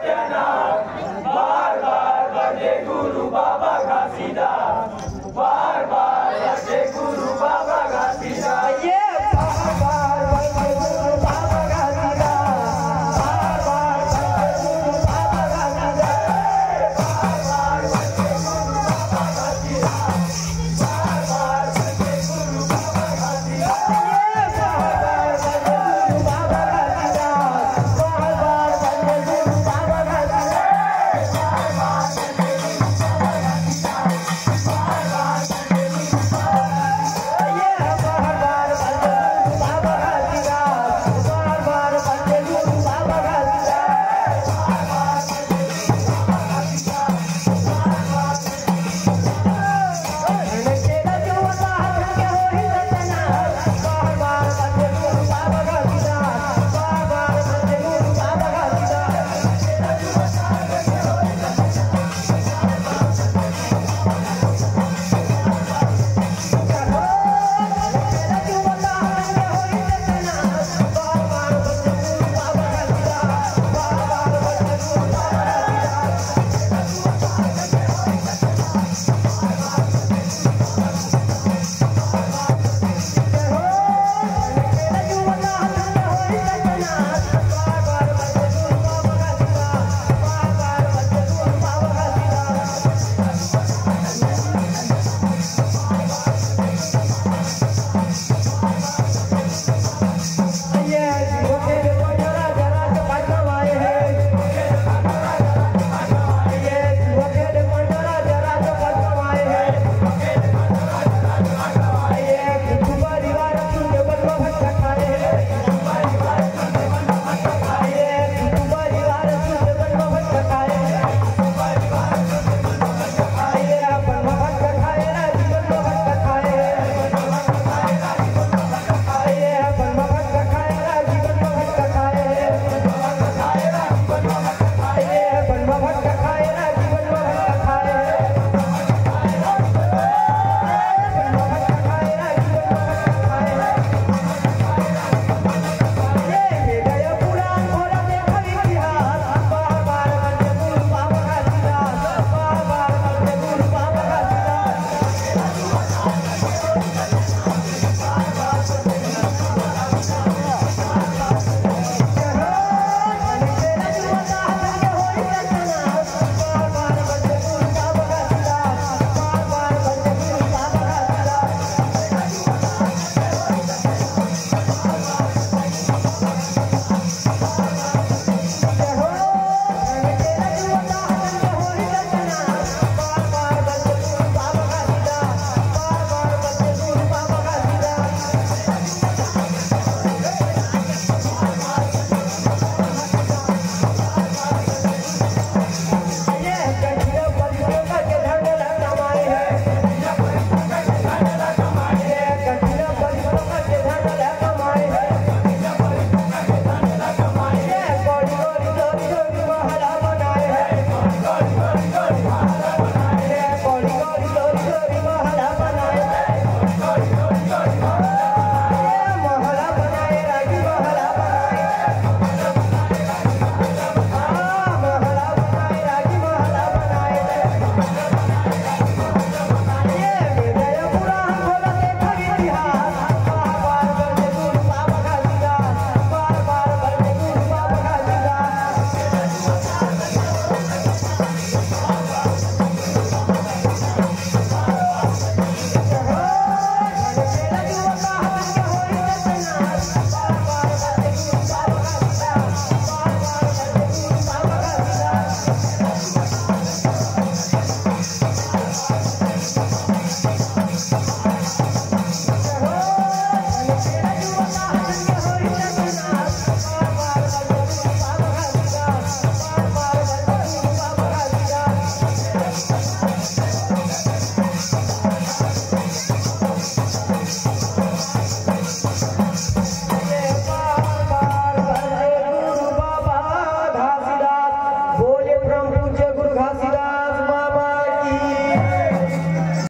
Yeah. my life.